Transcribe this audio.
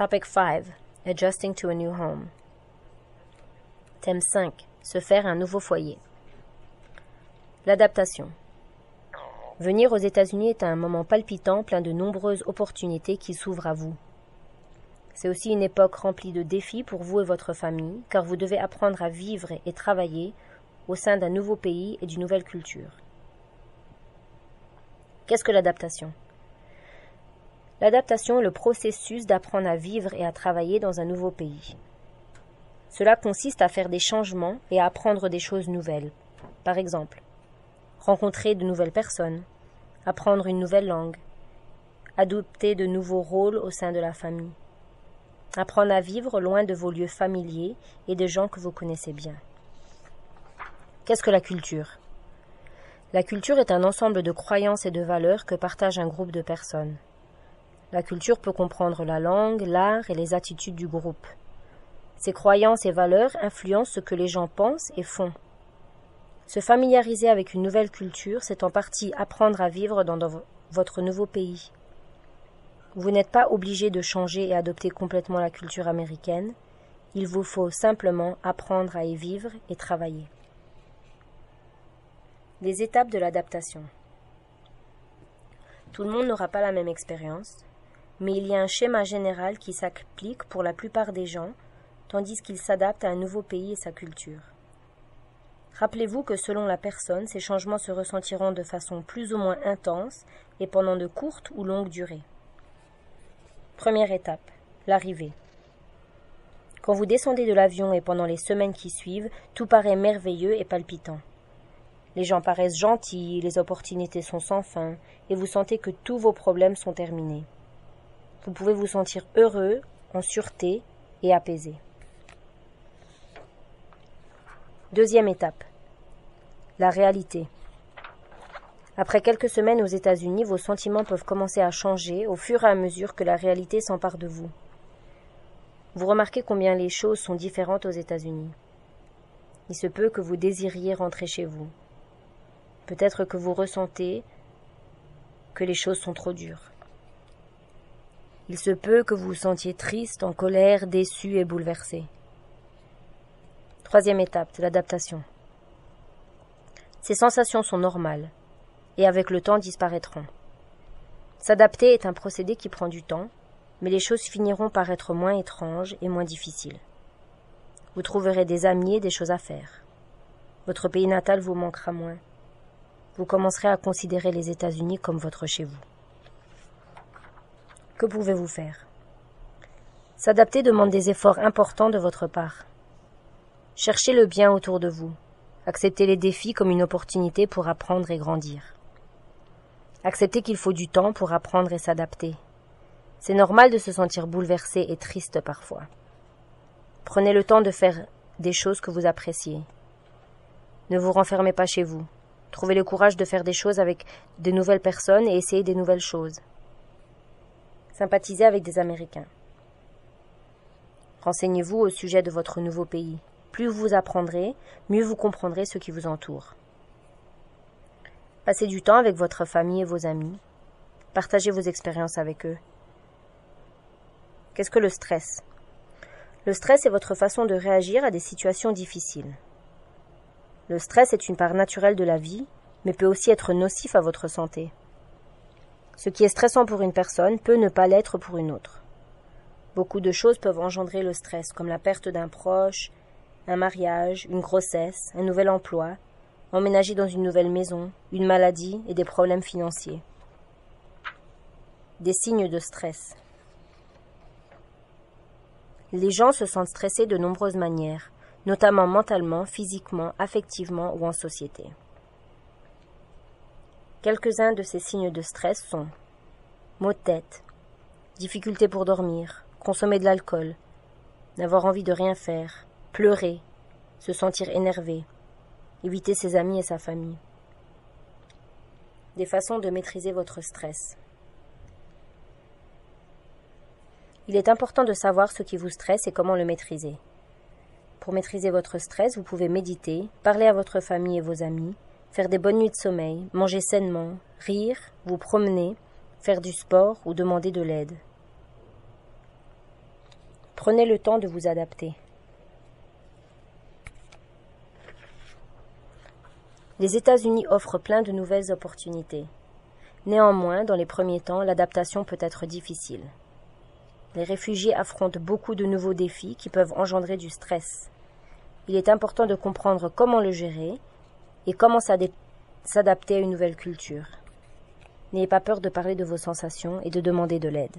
Topic 5. Adjusting to a new home. Thème 5. Se faire un nouveau foyer. L'adaptation. Venir aux États-Unis est un moment palpitant, plein de nombreuses opportunités qui s'ouvrent à vous. C'est aussi une époque remplie de défis pour vous et votre famille, car vous devez apprendre à vivre et travailler au sein d'un nouveau pays et d'une nouvelle culture. Qu'est-ce que l'adaptation? L'adaptation est le processus d'apprendre à vivre et à travailler dans un nouveau pays. Cela consiste à faire des changements et à apprendre des choses nouvelles. Par exemple, rencontrer de nouvelles personnes, apprendre une nouvelle langue, adopter de nouveaux rôles au sein de la famille, apprendre à vivre loin de vos lieux familiers et des gens que vous connaissez bien. Qu'est-ce que la culture? La culture est un ensemble de croyances et de valeurs que partage un groupe de personnes. La culture peut comprendre la langue, l'art et les attitudes du groupe. Ces croyances et valeurs influencent ce que les gens pensent et font. Se familiariser avec une nouvelle culture, c'est en partie apprendre à vivre dans, votre nouveau pays. Vous n'êtes pas obligé de changer et adopter complètement la culture américaine, il vous faut simplement apprendre à y vivre et travailler. Les étapes de l'adaptation. Tout le monde n'aura pas la même expérience, mais il y a un schéma général qui s'applique pour la plupart des gens, tandis qu'ils s'adaptent à un nouveau pays et sa culture. Rappelez-vous que selon la personne, ces changements se ressentiront de façon plus ou moins intense et pendant de courtes ou longues durées. Première étape, l'arrivée. Quand vous descendez de l'avion et pendant les semaines qui suivent, tout paraît merveilleux et palpitant. Les gens paraissent gentils, les opportunités sont sans fin, et vous sentez que tous vos problèmes sont terminés. Vous pouvez vous sentir heureux, en sûreté et apaisé. Deuxième étape. La réalité. Après quelques semaines aux États-Unis, vos sentiments peuvent commencer à changer au fur et à mesure que la réalité s'empare de vous. Vous remarquez combien les choses sont différentes aux États-Unis. Il se peut que vous désiriez rentrer chez vous, Peut-être que vous ressentez que les choses sont trop dures. Il se peut que vous vous sentiez triste, en colère, déçu et bouleversé. Troisième étape, l'adaptation. Ces sensations sont normales et avec le temps disparaîtront. S'adapter est un procédé qui prend du temps, mais les choses finiront par être moins étranges et moins difficiles. Vous trouverez des amis et des choses à faire. Votre pays natal vous manquera moins vous commencerez à considérer les États-Unis comme votre chez vous. Que pouvez-vous faire? S'adapter demande des efforts importants de votre part. Cherchez le bien autour de vous. Acceptez les défis comme une opportunité pour apprendre et grandir. Acceptez qu'il faut du temps pour apprendre et s'adapter. C'est normal de se sentir bouleversé et triste parfois. Prenez le temps de faire des choses que vous appréciez. Ne vous renfermez pas chez vous. Trouvez le courage de faire des choses avec de nouvelles personnes et essayer des nouvelles choses. Sympathisez avec des Américains. Renseignez-vous au sujet de votre nouveau pays. Plus vous apprendrez, mieux vous comprendrez ce qui vous entoure. Passez du temps avec votre famille et vos amis. Partagez vos expériences avec eux. Qu'est-ce que le stress? Le stress est votre façon de réagir à des situations difficiles. Le stress est une part naturelle de la vie, mais peut aussi être nocif à votre santé. Ce qui est stressant pour une personne peut ne pas l'être pour une autre. Beaucoup de choses peuvent engendrer le stress, comme la perte d'un proche, un mariage, une grossesse, un nouvel emploi, emménager dans une nouvelle maison, une maladie et des problèmes financiers. Des signes de stress. Les gens se sentent stressés de nombreuses manières, notamment mentalement, physiquement, affectivement ou en société. Quelques-uns de ces signes de stress sont maux de tête, difficulté pour dormir, consommer de l'alcool, n'avoir envie de rien faire, pleurer, se sentir énervé, éviter ses amis et sa famille. Des façons de maîtriser votre stress. Il est important de savoir ce qui vous stresse et comment le maîtriser. Pour maîtriser votre stress, vous pouvez méditer, parler à votre famille et vos amis, faire des bonnes nuits de sommeil, manger sainement, rire, vous promener, faire du sport ou demander de l'aide. Prenez le temps de vous adapter. Les États-Unis offrent plein de nouvelles opportunités. Néanmoins, dans les premiers temps, l'adaptation peut être difficile. Les réfugiés affrontent beaucoup de nouveaux défis qui peuvent engendrer du stress. Il est important de comprendre comment le gérer et comment s'adapter à une nouvelle culture? N'ayez pas peur de parler de vos sensations et de demander de l'aide.